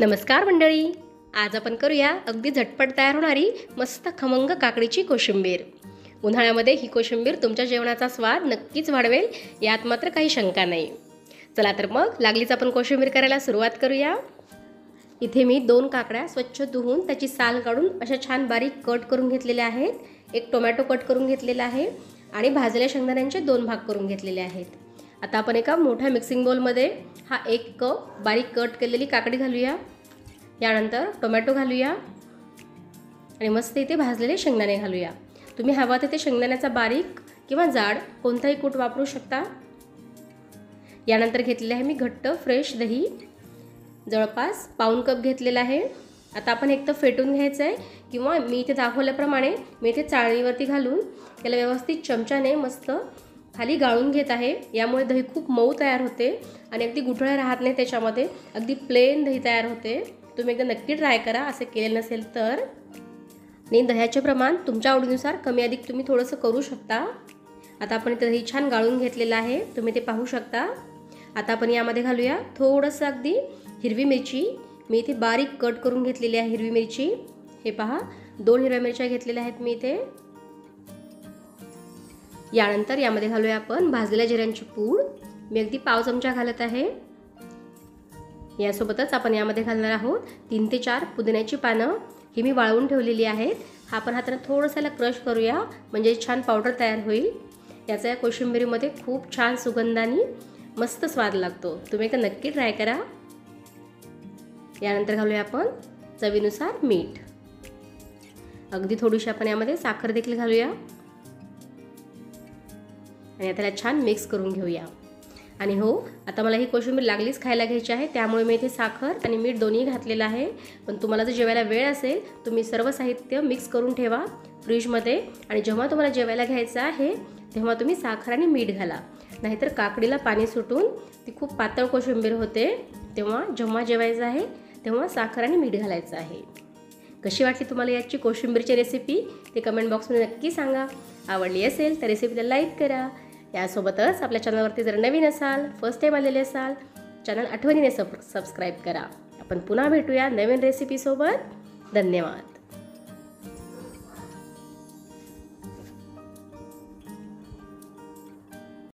नमस्कार मंडळी. आज आपण करूया अगदी झटपट तयार होणारी मस्त खमंग काकडीची कोशिंबीर. उन्हाळ्यामध्ये ही कोशिंबीर तुमच्या जेवणाचा स्वाद नक्कीच वाढवेल यात मात्र काही शंका नाही. चला तर मग लागलीच आपण कोशिंबीर करायला सुरुवात करूया. इथे मी दोन काकड्या स्वच्छ धुवून त्याची साल काढून अशा छान बारीक कट करून घेतलेल्या आहेत. एक टोमॅटो कट करून घेतलेला आहे आणि भाजलेल्या शेंगदाण्यांचे दोन भाग करून घेतलेले आहेत. आता आपण एका मोठ्या मिक्सिंग बोलमध्ये हा एक कप बारीक कट केलेली काकडी घालूया. यानंतर टोमॅटो घालूया. आणि मस्त इथे भाजलेले शेंगदाणे घालूया. तुम्ही हवा तिथे शेंगदाण्याचा बारीक किंवा जाड कोणताही कूट वापरू शकता. यानंतर घेतलेले आहे मी घट्ट फ्रेश दही. जवळपास पाऊन कप घेतलेला आहे. आता आपण एक तर फेटून घ्यायचं आहे किंवा मी इथे दाखवल्याप्रमाणे मी इथे चाळणीवरती घालून त्याला व्यवस्थित चमच्याने मस्त खाली गाळून घेत आहे. यामुळे दही खूप मऊ तयार होते आणि अगदी गुठळ्या राहत नाही त्याच्यामध्ये. अगदी प्लेन दही तयार होते. तुम्ही एकदा नक्की ट्राय करा. असं केले नसेल तर. आणि दह्याचे प्रमाण तुमच्या आवडीनुसार कमी अधिक तुम्ही थोडंसं करू शकता. आता आपण इथे दही छान गाळून घेतलेलं आहे. तुम्ही ते पाहू शकता. आता आपण यामध्ये घालूया थोडंसं अगदी हिरवी मिरची. मी इथे बारीक कट करून घेतलेली आहे हिरवी मिरची. हे पहा. दोन हिरव्या मिरच्या घेतलेल्या आहेत मी इथे. यानंतर यामध्ये घालूया आपण भाजलेल्या जिऱ्यांची पूड. मी अगदी पाव चमचा घालत आहे. यासोबतच आपण यामध्ये घालणार आहोत तीन ते चार पुदिन्याची पानं. ही मी वाळवून ठेवलेली आहेत. हा आपण हाताने थोडंसाला क्रश करूया म्हणजे छान पावडर तयार होईल. याचा या कोशिंबिरीमध्ये खूप छान सुगंधाने मस्त स्वाद लागतो. तुम्ही एकदा नक्की ट्राय करा. यानंतर घालूया आपण चवीनुसार मीठ. अगदी थोडीशी आपण यामध्ये साखर देखील घालूया. आणि त्याला छान मिक्स करून घेऊया. आणि हो आता मला ही कोशिंबीर लागलीच खायला घ्यायची आहे त्यामुळे मी इथे साखर आणि मीठ दोन्ही घातलेलं आहे. पण तुम्हाला जर जेवायला वेळ असेल तुम्ही सर्व साहित्य मिक्स करून ठेवा फ्रीजमध्ये आणि जेव्हा तुम्हाला जेवायला घ्यायचं आहे तेव्हा तुम्ही साखर आणि मीठ घाला. नाहीतर काकडीला पाणी सुटून ती खूप पातळ कोशिंबीर होते. तेव्हा जेव्हा जेवायचं आहे तेव्हा साखर आणि मीठ घालायचं आहे. कशी वाटली तुम्हाला याची कोशिंबीरची रेसिपी ते कमेंट बॉक्समध्ये नक्की सांगा. आवडली असेल तर रेसिपीला लाईक करा. यासोबतच आपल्या चॅनलवरती जर नवीन असाल फर्स्ट टाईम आलेले असाल चॅनल आठवणीने सब सबस्क्राईब करा. आपण पुन्हा भेटूया नवीन रेसिपीसोबत धन्यवाद.